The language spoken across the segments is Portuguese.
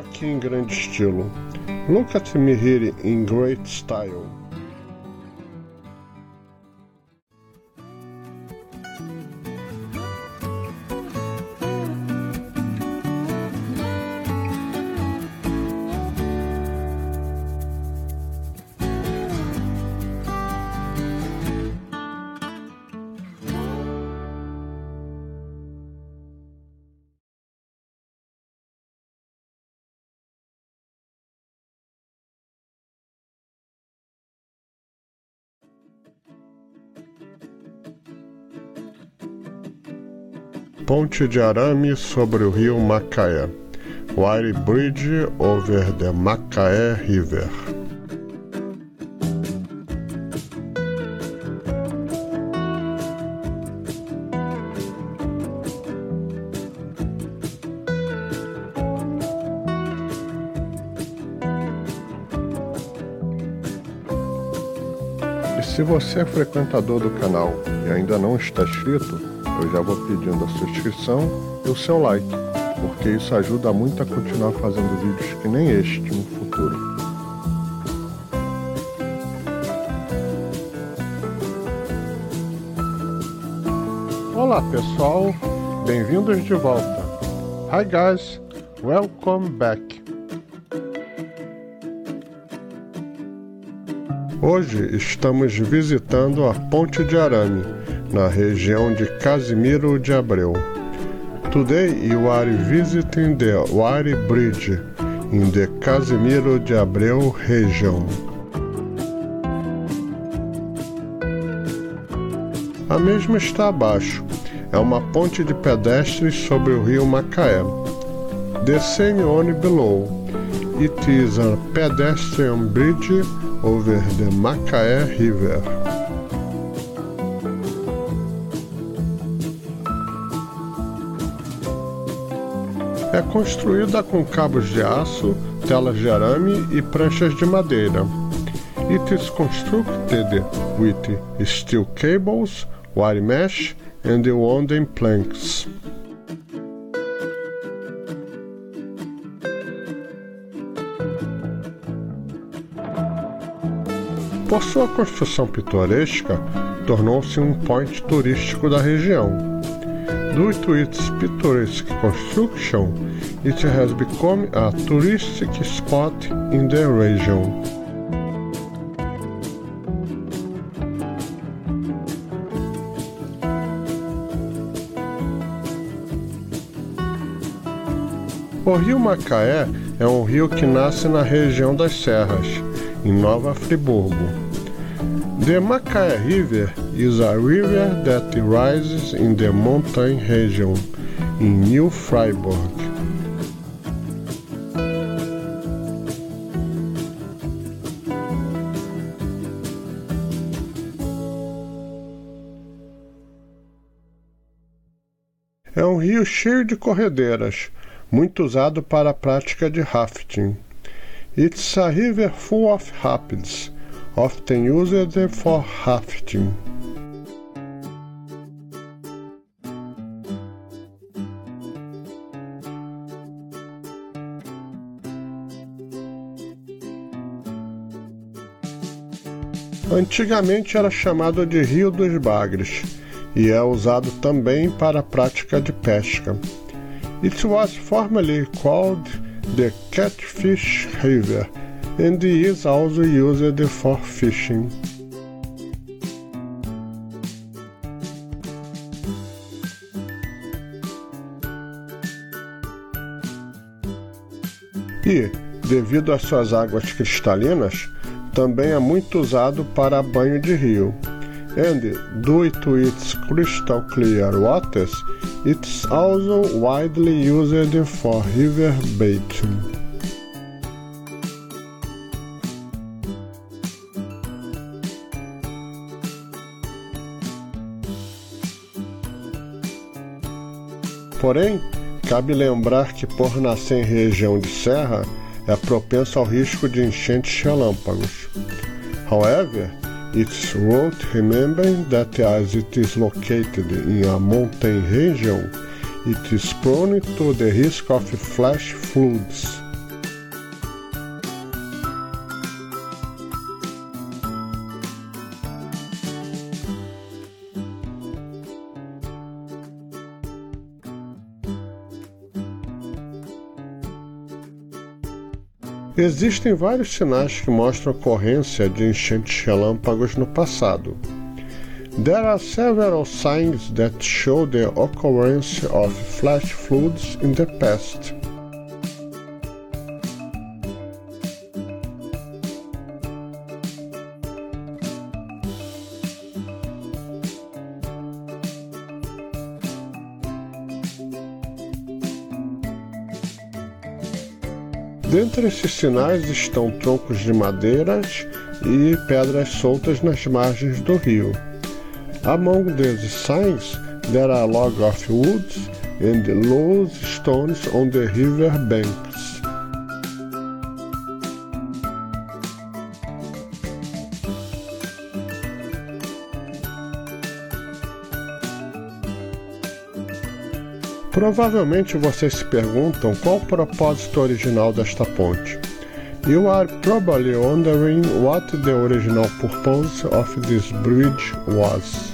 Aqui em grande estilo. Look at me here in great style. Ponte de arame sobre o rio Macaé. Wire Bridge over the Macaé River. E se você é frequentador do canal e ainda não está inscrito, eu já vou pedindo a sua inscrição e o seu like, porque isso ajuda muito a continuar fazendo vídeos que nem este no futuro. Olá pessoal, bem-vindos de volta. Hi guys, welcome back. Hoje estamos visitando a Ponte de Arame, na região de Casimiro de Abreu. Today you are visiting the Wire Bridge in the Casimiro de Abreu region. A mesma está abaixo. É uma ponte de pedestres sobre o rio Macaé. The same one below. It is a pedestrian bridge over the Macaé River. É construída com cabos de aço, telas de arame e pranchas de madeira. It is constructed with steel cables, wire mesh and wooden planks. Por sua construção pitoresca, tornou-se um point turístico da região. Due to its picturesque construction, it has become a touristic spot in the region. O rio Macaé é um rio que nasce na região das Serras, em Nova Friburgo. The Macaé River is a river that rises in the mountain region in New Freiburg. É um rio cheio de corredeiras, muito usado para a prática de rafting. It's a river full of rapids, often used for rafting. Antigamente era chamado de Rio dos Bagres e é usado também para a prática de pesca. It was formerly called the Catfish River and is also used for fishing. E, devido às suas águas cristalinas, também é muito usado para banho de rio. And due to its crystal clear waters, it's also widely used for river bathing. Porém, cabe lembrar que por nascer em região de serra, é propenso ao risco de enchentes relâmpagos. However, it's worth remembering that as it is located in a mountain region, it is prone to the risk of flash floods. Existem vários sinais que mostram a ocorrência de enchentes relâmpagos no passado. There are several signs that show the occurrence of flash floods in the past. Dentre esses sinais estão troncos de madeiras e pedras soltas nas margens do rio. Among these signs, there are log of woods and loose stones on the river banks. Provavelmente vocês se perguntam qual o propósito original desta ponte. You are probably wondering what the original purpose of this bridge was.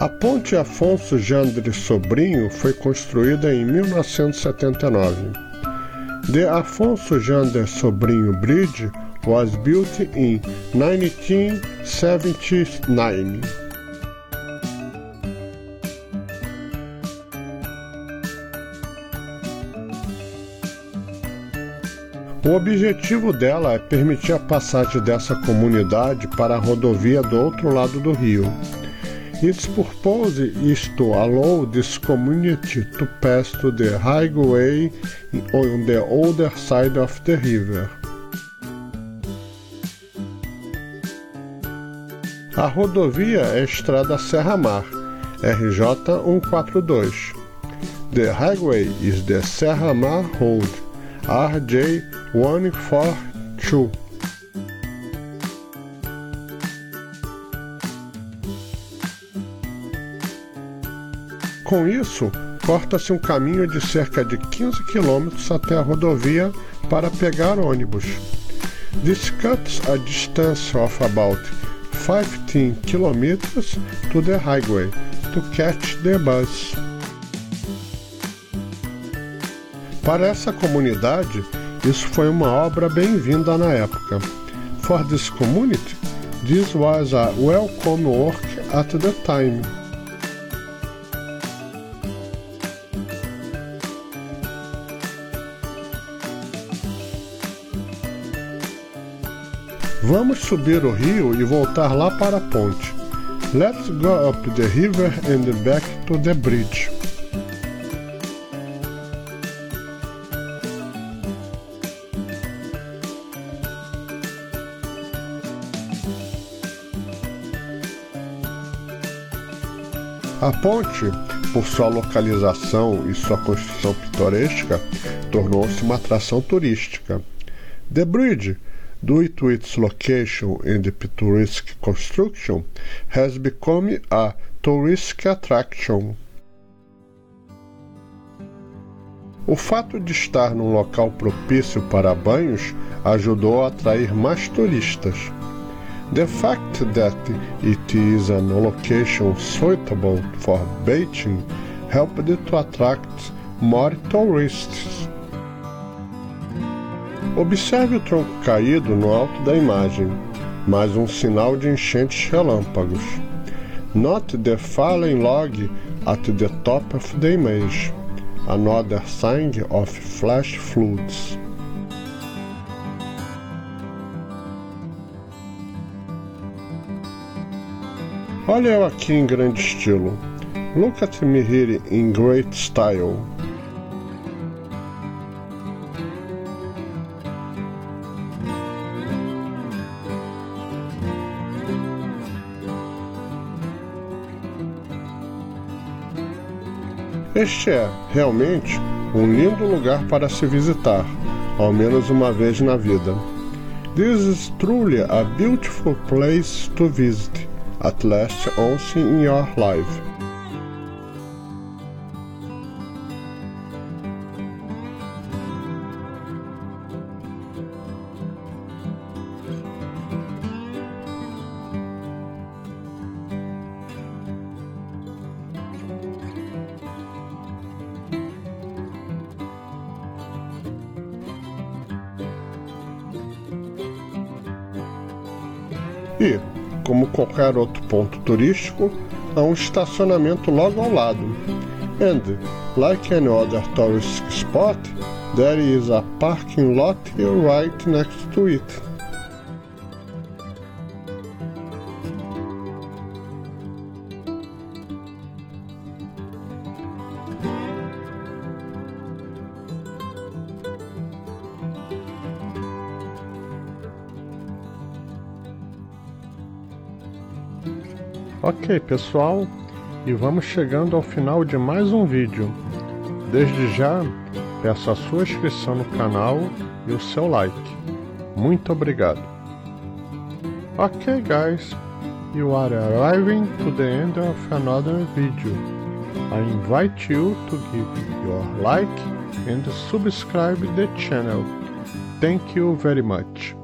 A ponte Afonso Jandre Sobrinho foi construída em 1979. The Afonso Jander Sobrinho Bridge was built in 1979. O objetivo dela é permitir a passagem dessa comunidade para a rodovia do outro lado do rio. Its purpose is to allow this community to pass to the highway on the other side of the river. A rodovia é a Estrada Serra Mar, RJ 142. The highway is the Serra Mar Road, RJ 142. Com isso, corta-se um caminho de cerca de 15 quilômetros até a rodovia para pegar ônibus. This cuts a distance of about 15 kilometers to the highway to catch the bus. Para essa comunidade, isso foi uma obra bem-vinda na época. For this community, this was a welcome work at the time. Vamos subir o rio e voltar lá para a ponte. Let's go up the river and back to the bridge. A ponte, por sua localização e sua construção pitoresca, tornou-se uma atração turística. The bridge due to its location and picturesque construction, has become a tourist attraction. O fato de estar num local propício para banhos ajudou a atrair mais turistas. The fact that it is an location suitable for bathing helped to attract more tourists. Observe o tronco caído no alto da imagem, mais um sinal de enchentes relâmpagos. Note the fallen log at the top of the image, another sign of flash floods. Olha eu aqui em grande estilo. Look at me here in great style. Este é, realmente, um lindo lugar para se visitar, ao menos uma vez na vida. This is truly a beautiful place to visit, at least once in your life. E, como qualquer outro ponto turístico, há um estacionamento logo ao lado. And, like any other tourist spot, there is a parking lot right next to it. Ok, pessoal, e vamos chegando ao final de mais um vídeo. Desde já, peço a sua inscrição no canal e o seu like. Muito obrigado. Ok, guys, you are arriving to the end of another video. I invite you to give your like and subscribe the channel. Thank you very much.